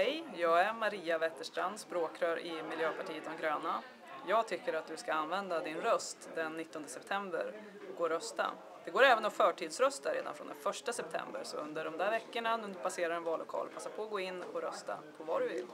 Hej, jag är Maria Wetterstrand, språkrör i Miljöpartiet de gröna. Jag tycker att du ska använda din röst den 19 september och gå och rösta. Det går även att förtidsrösta redan från den 1 september så under de där veckorna när du passerar en vallokal, passa på att gå in och rösta på vad du vill.